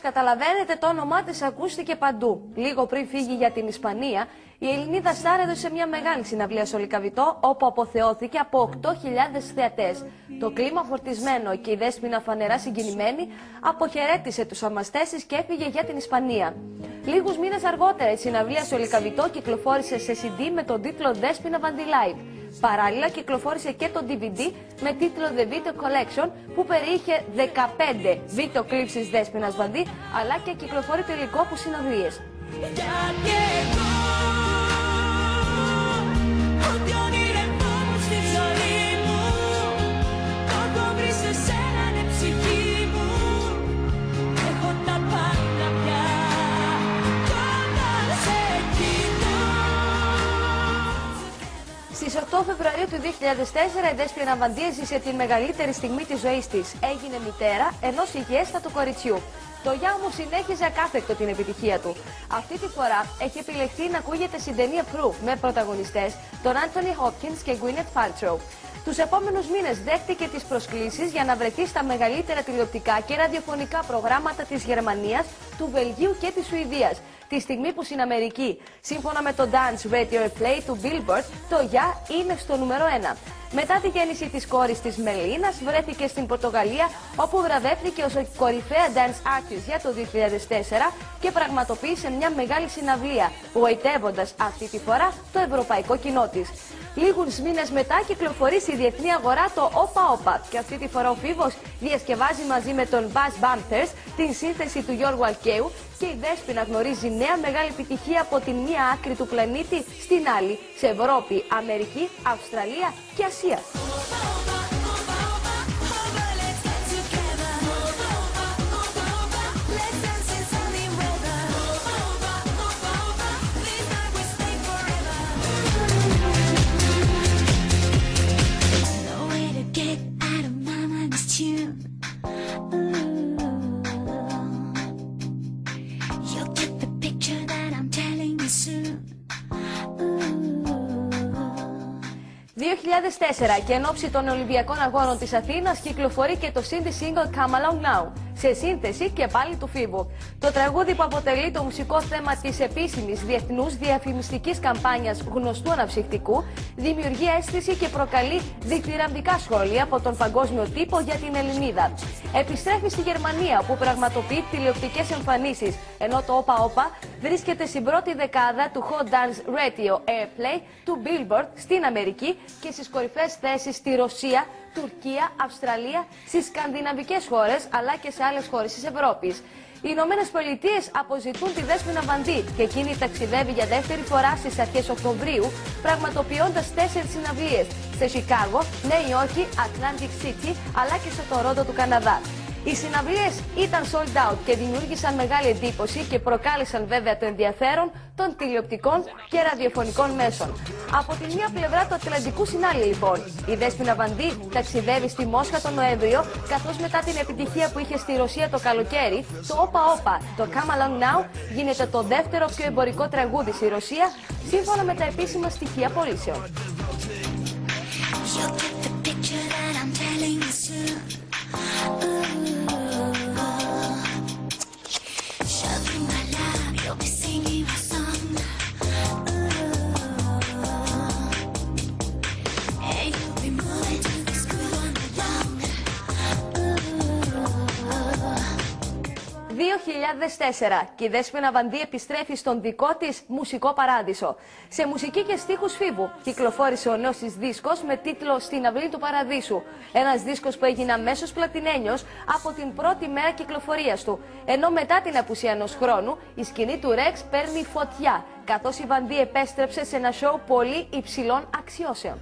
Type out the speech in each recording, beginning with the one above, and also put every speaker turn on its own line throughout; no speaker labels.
Όπως καταλαβαίνετε το όνομά της ακούστηκε παντού. Λίγο πριν φύγει για την Ισπανία, η Ελληνίδα Στάρ έδωσε μια μεγάλη συναυλία στο Λικαβιτό, όπου αποθεώθηκε από 8.000 θεατές. Το κλίμα φορτισμένο και η δέσποινα φανερά συγκινημένη αποχαιρέτησε τους αμαστές της και έφυγε για την Ισπανία. Λίγους μήνες αργότερα η συναυλία στο Λικαβιτό κυκλοφόρησε σε CD με τον τίτλο Δέσποινα Live. Παράλληλα κυκλοφόρησε και το DVD με τίτλο The Video Collection που περιείχε 15 βίντεο κλιπς της Δέσποινας Βαντή αλλά και κυκλοφορεί το υλικό που συνοδείες. Στι 8 Φεβρουαρίου του 2004 η Δέσποινα Βαντή έζησε την μεγαλύτερη στιγμή της ζωής της. Έγινε μητέρα ενός υγιέστατου κοριτσιού. Το γιά μου συνέχιζε ακάθεκτο την επιτυχία του. Αυτή τη φορά έχει επιλεχθεί να ακούγεται στην ταινία Proof με πρωταγωνιστές τον Anthony Hopkins και Gwyneth Paltrow. Τους επόμενους μήνες δέχτηκε τις προσκλήσεις για να βρεθεί στα μεγαλύτερα τηλεοπτικά και ραδιοφωνικά προγράμματα της Γερμανίας, του Βελγίου και της Σουηδίας τη στιγμή που στην Αμερική, σύμφωνα με το Dance Radio Play του Billboard, το «Για» είναι στο νούμερο 1. Μετά τη γέννηση της κόρης της Μελίνας, βρέθηκε στην Πορτογαλία, όπου βραβεύτηκε ως κορυφαία dance artist για το 2004 και πραγματοποίησε μια μεγάλη συναυλία, γοητεύοντας αυτή τη φορά το ευρωπαϊκό κοινό της. Λίγους μήνες μετά κυκλοφορεί στη διεθνή αγορά το Opa Opa και αυτή τη φορά ο Φίβος διασκευάζει μαζί με τον Bass Bumpers την σύνθεση του Γιώργου Αλκαίου και η Δέσποινα γνωρίζει νέα μεγάλη επιτυχία από την μία άκρη του πλανήτη στην άλλη, σε Ευρώπη, Αμερική, Αυστραλία και Ασία. 2004 και εν ώψη των Ολυμπιακών Αγώνων της Αθήνας κυκλοφορεί και το synthi single Come Along Now σε σύνθεση και πάλι του Φίβου. Το τραγούδι που αποτελεί το μουσικό θέμα της επίσημης διεθνούς διαφημιστικής καμπάνιας γνωστού αναψυχτικού δημιουργεί αίσθηση και προκαλεί δικτυραμβικά σχόλια από τον παγκόσμιο τύπο για την Ελληνίδα. Επιστρέφει στη Γερμανία που πραγματοποιεί τηλεοπτικές εμφανίσεις ενώ το Opa Opa βρίσκεται στην πρώτη δεκάδα του Hot Dance Radio Airplay του Billboard στην Αμερική και στις κορυφαίες θέσεις στη Ρωσία, Τουρκία, Αυστραλία, στις σκανδιναβικές χώρες αλλά και σε άλλες χώρες της Ευρώπης. Οι Ηνωμένες Πολιτείες αποζητούν τη Δέσποινα Βαντή και εκείνη ταξιδεύει για δεύτερη φορά στις αρχές Οκτωβρίου, πραγματοποιώντας τέσσερις συναυλίες σε Σικάγο, Νέα Υόρκη, Atlantic City αλλά και στο Τορόντο του Καναδά. Οι συναυλίες ήταν sold out και δημιούργησαν μεγάλη εντύπωση και προκάλεσαν βέβαια το ενδιαφέρον των τηλεοπτικών και ραδιοφωνικών μέσων. Από τη μία πλευρά του Ατλαντικού συνάλλη λοιπόν, η Δέσποινα Βαντή ταξιδεύει στη Μόσχα τον Νοέμβριο, καθώς μετά την επιτυχία που είχε στη Ρωσία το καλοκαίρι, το Όπα Όπα, το Come Along Now, γίνεται το δεύτερο πιο εμπορικό τραγούδι στη Ρωσία, σύμφωνα με τα επίσημα στοιχεία πωλήσεων. 2004 και η Δέσποινα Βαντή επιστρέφει στον δικό της μουσικό παράδεισο. Σε μουσική και στίχους φίβου κυκλοφόρησε ο νέος της δίσκος με τίτλο «Στην αυλή του παραδείσου». Ένας δίσκος που έγινε αμέσως πλατινένιος από την πρώτη μέρα κυκλοφορίας του. Ενώ μετά την απουσία ενός χρόνου η σκηνή του Ρεξ παίρνει φωτιά καθώς η Βαντή επέστρεψε σε ένα σοου πολύ υψηλών αξιώσεων.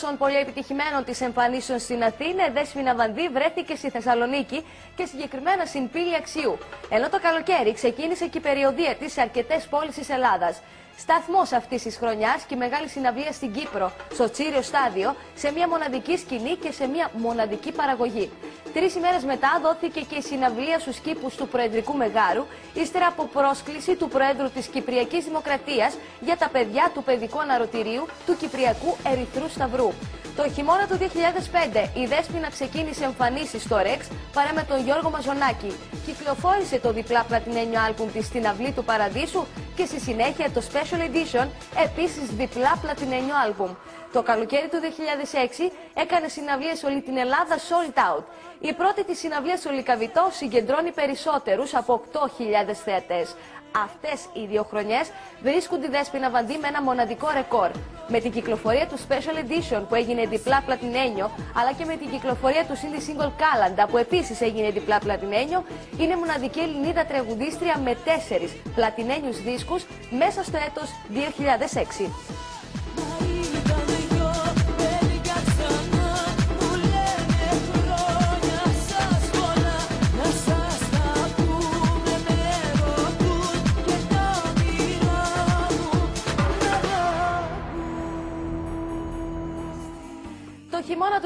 Των πολύ επιτυχημένων της εμφανίσεων στην Αθήνα, η Δέσποινα Βανδύ βρέθηκε στη Θεσσαλονίκη και συγκεκριμένα στην πύλη Αξιού. Ενώ το καλοκαίρι ξεκίνησε και η περιοδία της σε αρκετές πόλεις της Ελλάδας. Σταθμός αυτής της χρονιάς και η μεγάλη συναυλία στην Κύπρο, στο Τσίριο Στάδιο, σε μια μοναδική σκηνή και σε μια μοναδική παραγωγή. Τρεις ημέρες μετά δόθηκε και η συναυλία στους κήπους του Προεδρικού Μεγάρου, ύστερα από πρόσκληση του Προέδρου της Κυπριακής Δημοκρατίας για τα παιδιά του Παιδικού Αναρωτηρίου του Κυπριακού Ερυθρού Σταυρού. Το χειμώνα του 2005 η Δέσποινα ξεκίνησε εμφανίσεις στο Ρεξ παρά με τον Γιώργο Μαζονάκη. Κυκλοφόρησε το διπλά πλατινένιο άλμπουμ της στην Αυλή του Παραδείσου και στη συνέχεια το Special Edition, επίσης διπλά πλατινένιο άλμπουμ. Το καλοκαίρι του 2006 έκανε συναυλίες όλη την Ελλάδα sold out. Η πρώτη της συναυλία στο Λικαβιτό συγκεντρώνει περισσότερους από 8.000 θεατές. Αυτές οι δύο χρονιές βρίσκουν τη Δέσποινα Βαντή με ένα μοναδικό ρεκόρ. Με την κυκλοφορία του Special Edition που έγινε διπλά πλατινένιο, αλλά και με την κυκλοφορία του Cindy Single Calendar που επίσης έγινε διπλά πλατινένιο, είναι μοναδική Ελληνίδα τραγουδίστρια με τέσσερις πλατινένιους δίσκους μέσα στο έτος 2006.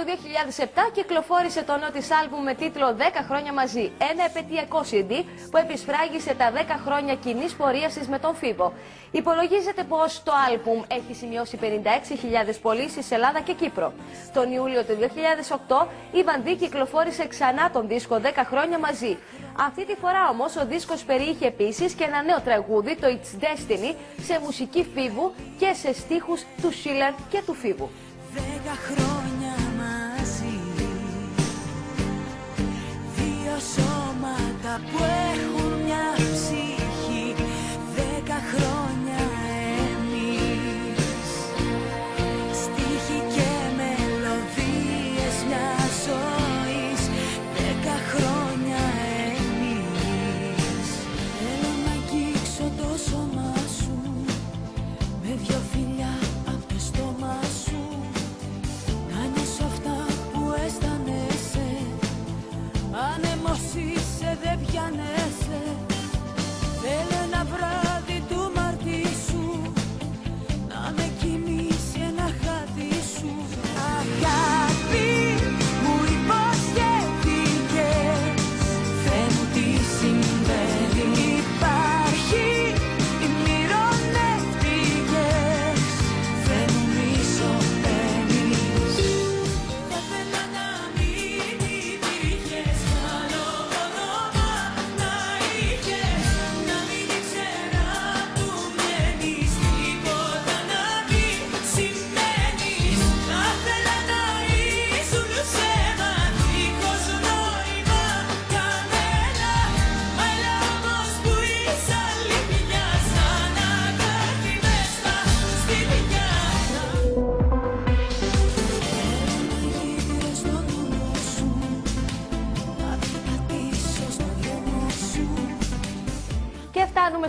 2007 κυκλοφόρησε το νέο της άλμπουμ με τίτλο 10 χρόνια μαζί, ένα επαιτειακό CD που επισφράγισε τα 10 χρόνια κοινής πορείας τη με τον Φίβο. Υπολογίζεται πως το άλμπουμ έχει σημειώσει 56.000 πωλήσεις σε Ελλάδα και Κύπρο. Τον Ιούλιο του 2008 η Βανδί κυκλοφόρησε ξανά τον δίσκο 10 χρόνια μαζί. Αυτή τη φορά όμως ο δίσκος περιείχε επίσης και ένα νέο τραγούδι, το It's Destiny, σε μουσική Φίβου και σε στίχους του Σίλερ και του Φίβου. Δέκα χρόνια Δύο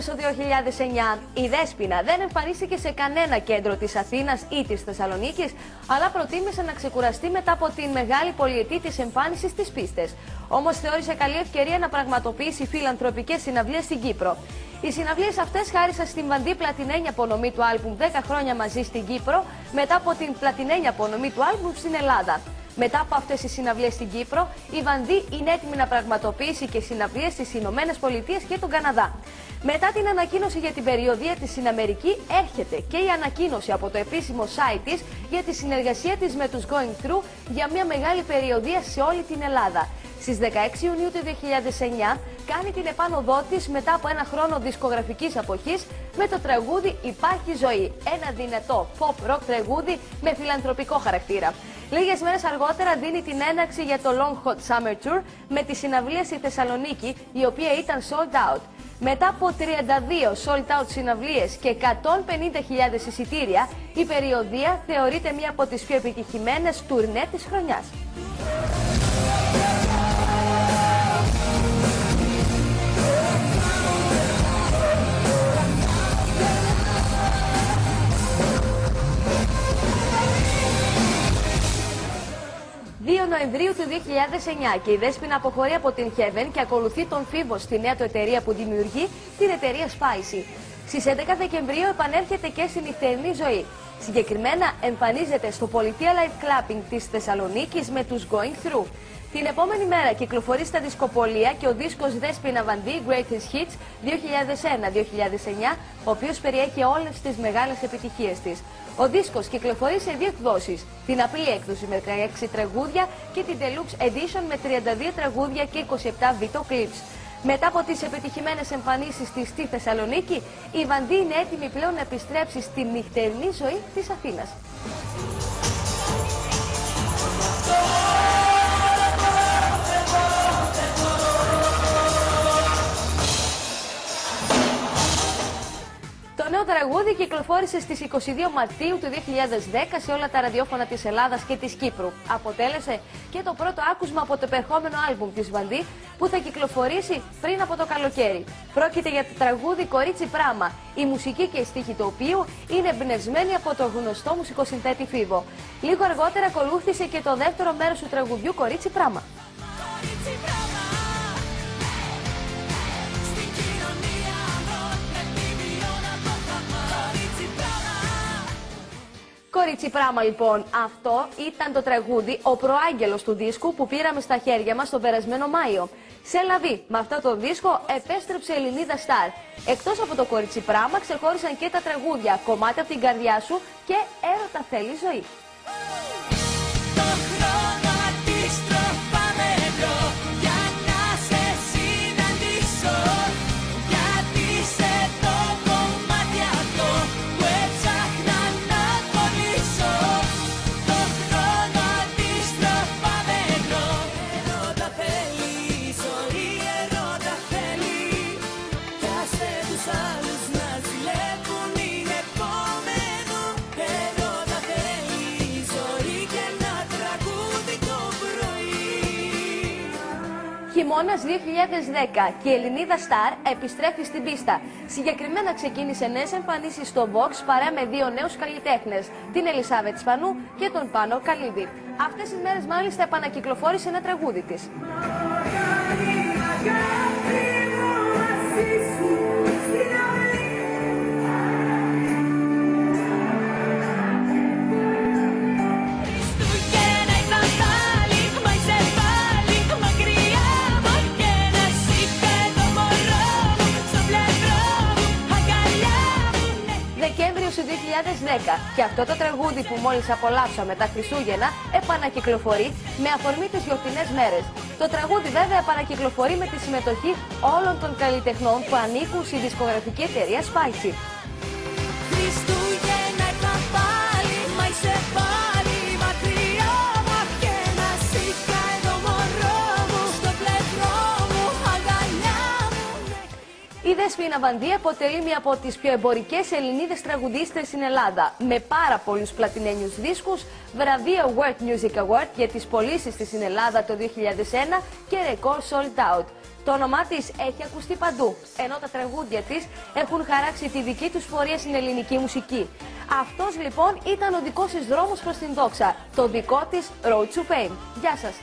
φτάνουμε στο 2009. Η Δέσποινα δεν εμφανίστηκε σε κανένα κέντρο της Αθήνας ή της Θεσσαλονίκης, αλλά προτίμησε να ξεκουραστεί μετά από την μεγάλη πολιετή της εμφάνισης στις πίστες. Όμως θεώρησε καλή ευκαιρία να πραγματοποιήσει φιλανθρωπικές συναυλίες στην Κύπρο. Οι συναυλίες αυτές χάρισαν στην Βαντή πλατινένια απονομή του άλμπουμ 10 χρόνια μαζί στην Κύπρο, μετά από την πλατινένια απονομή του άλμπουμ στην Ελλάδα. Μετά από αυτές τις συναυλίες στην Κύπρο, η Βανδί είναι έτοιμη να πραγματοποιήσει και συναυλίες στις Ηνωμένες Πολιτείες και τον Καναδά. Μετά την ανακοίνωση για την περιοδία της στην Αμερική, έρχεται και η ανακοίνωση από το επίσημο site της για τη συνεργασία της με τους Going Through για μια μεγάλη περιοδία σε όλη την Ελλάδα. Στις 16 Ιουνίου του 2009 κάνει την επάνωδό της μετά από ένα χρόνο δισκογραφικής αποχής με το τραγούδι Υπάρχει ζωή. Ένα δυνατό pop rock τραγούδι με φιλανθρωπικό χαρακτήρα. Λίγες μέρες αργότερα δίνει την έναξη για το Long Hot Summer Tour με τη συναυλία στη Θεσσαλονίκη, η οποία ήταν sold out. Μετά από 32 sold out συναυλίες και 150.000 εισιτήρια, η περιοδία θεωρείται μία από τις πιο επιτυχημένες τουρνέ της χρονιάς. Νοεμβρίου του 2009 και η Δέσποινα αποχωρεί από την Heaven και ακολουθεί τον Φίβο στη νέα του εταιρεία που δημιουργεί, την εταιρεία Spicy. Στις 11 Δεκεμβρίου επανέρχεται και στη νυχτερινή ζωή. Συγκεκριμένα εμφανίζεται στο Πολιτεία Live Clapping της Θεσσαλονίκης με τους Going Through. Την επόμενη μέρα κυκλοφορεί στα δισκοπολία και ο δίσκος Δέσποινα Βαντή Greatest Hits 2001-2009, ο οποίος περιέχει όλες τις μεγάλες επιτυχίες της. Ο δίσκος κυκλοφορεί σε δύο εκδόσεις, την απλή έκδοση με 16 τραγούδια και την Deluxe Edition με 32 τραγούδια και 27 βίντεο clips. Μετά από τις επιτυχημένες εμφανίσεις της στη Θεσσαλονίκη, η Βαντή είναι έτοιμη πλέον να επιστρέψει στη νυχτερινή ζωή της Αθήνας. Τραγούδι κυκλοφόρησε στις 22 Μαρτίου του 2010 σε όλα τα ραδιόφωνα της Ελλάδας και της Κύπρου. Αποτέλεσε και το πρώτο άκουσμα από το επερχόμενο άλμπουμ της Βαντή που θα κυκλοφορήσει πριν από το καλοκαίρι. Πρόκειται για το τραγούδι Κορίτσι Πράμα, η μουσική και η στίχη του οποίου είναι εμπνευσμένη από το γνωστό μουσικοσυνθέτη Φίβο. Λίγο αργότερα ακολούθησε και το δεύτερο μέρος του τραγουδιού Κορίτσι Πράμα. Κορίτσι πράμα λοιπόν, αυτό ήταν το τραγούδι «Ο προάγγελος» του δίσκου που πήραμε στα χέρια μας τον περασμένο Μάιο. C'est La Vie, με αυτό το δίσκο επέστρεψε η Ελληνίδα Σταρ. Εκτός από το κορίτσι πράμα ξεχώρισαν και τα τραγούδια «Κομμάτι από την καρδιά σου» και «Έρωτα θέλει ζωή». Χειμώνας 2010 και η Ελληνίδα Star επιστρέφει στην πίστα. Συγκεκριμένα ξεκίνησε νέες εμφανίσεις στο Vox παρά με δύο νέους καλλιτέχνες, την Ελισάβετ Σπανού και τον Πάνο Καλίδη. Αυτές τις μέρες μάλιστα επανακυκλοφόρησε ένα τραγούδι της. Και αυτό το τραγούδι που μόλις απολαύσαμε τα Χριστούγεννα επανακυκλοφορεί με αφορμή τις γιορτινές μέρες. Το τραγούδι βέβαια επανακυκλοφορεί με τη συμμετοχή όλων των καλλιτεχνών που ανήκουν στη δισκογραφική εταιρεία Spicy. Δέσποινα Βανδύ αποτελεί μία από τις πιο εμπορικές Ελληνίδες τραγουδίστρες στην Ελλάδα, με πάρα πολλούς πλατινένιους δίσκους, βραβείο World Music Award για τις πωλήσεις της στην Ελλάδα το 2001 και ρεκόρ sold out. Το όνομά της έχει ακουστεί παντού, ενώ τα τραγούδια της έχουν χαράξει τη δική τους πορεία στην ελληνική μουσική. Αυτός λοιπόν ήταν ο δικός της δρόμος προς την δόξα, το δικό της Road to Fame. Γεια σας!